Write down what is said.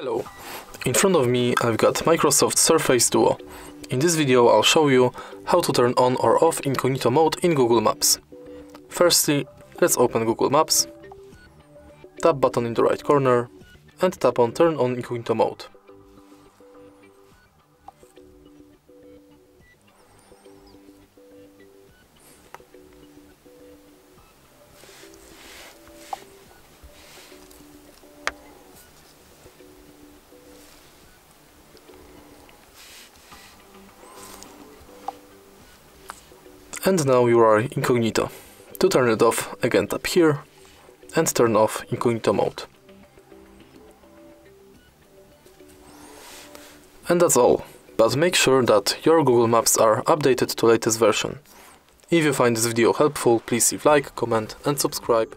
Hello, in front of me I've got Microsoft Surface Duo. In this video I'll show you how to turn on or off incognito mode in Google Maps. Firstly, let's open Google Maps, tap button in the right corner and tap on turn on incognito mode. And now you are incognito. To turn it off, again tap here and turn off incognito mode. And that's all, but make sure that your Google Maps are updated to latest version. If you find this video helpful, please leave like, comment and subscribe.